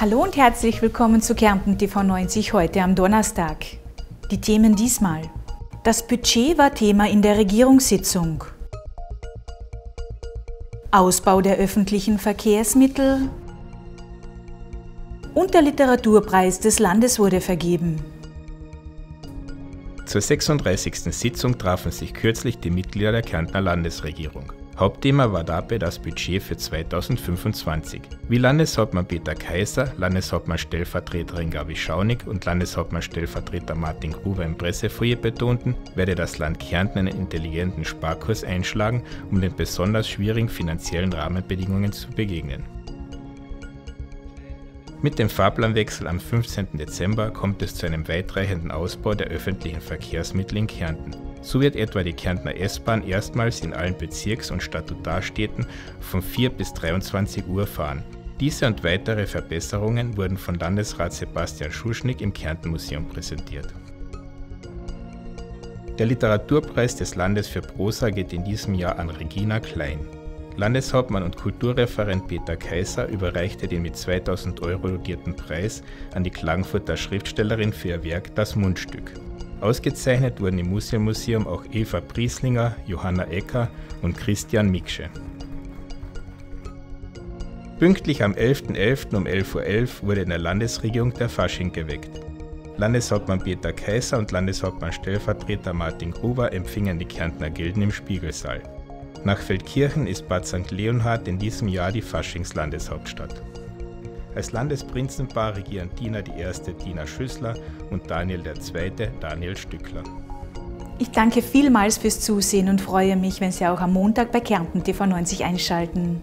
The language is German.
Hallo und herzlich willkommen zu Kärnten TV 90 heute am Donnerstag. Die Themen diesmal. Das Budget war Thema in der Regierungssitzung. Ausbau der öffentlichen Verkehrsmittel und der Literaturpreis des Landes wurde vergeben. Zur 36. Sitzung trafen sich kürzlich die Mitglieder der Kärntner Landesregierung. Hauptthema war dabei das Budget für 2025. Wie Landeshauptmann Peter Kaiser, Landeshauptmann Stellvertreterin Gabi Schaunig und Landeshauptmann Stellvertreter Martin Gruber im Pressefoyer betonten, werde das Land Kärnten einen intelligenten Sparkurs einschlagen, um den besonders schwierigen finanziellen Rahmenbedingungen zu begegnen. Mit dem Fahrplanwechsel am 15. Dezember kommt es zu einem weitreichenden Ausbau der öffentlichen Verkehrsmittel in Kärnten. So wird etwa die Kärntner S-Bahn erstmals in allen Bezirks- und Statutarstädten von 4 bis 23 Uhr fahren. Diese und weitere Verbesserungen wurden von Landesrat Sebastian Schuschnigg im Kärntenmuseum präsentiert. Der Literaturpreis des Landes für Prosa geht in diesem Jahr an Regina Klein. Landeshauptmann und Kulturreferent Peter Kaiser überreichte den mit 2000 Euro dotierten Preis an die Klagenfurter Schriftstellerin für ihr Werk Das Mundstück. Ausgezeichnet wurden im Museummuseum auch Eva Prieslinger, Johanna Ecker und Christian Miksche. Pünktlich am 11.11. .11. um 11.11 Uhr .11 wurde in der Landesregierung der Fasching geweckt. Landeshauptmann Peter Kaiser und Landeshauptmann Stellvertreter Martin Gruber empfingen die Kärntner Gilden im Spiegelsaal. Nach Feldkirchen ist Bad St. Leonhard in diesem Jahr die Faschingslandeshauptstadt. Als Landesprinzenpaar regieren Tina I. Tina Schüssler und Daniel II. Daniel Stückler. Ich danke vielmals fürs Zusehen und freue mich, wenn Sie auch am Montag bei Kärnten TV 90 einschalten.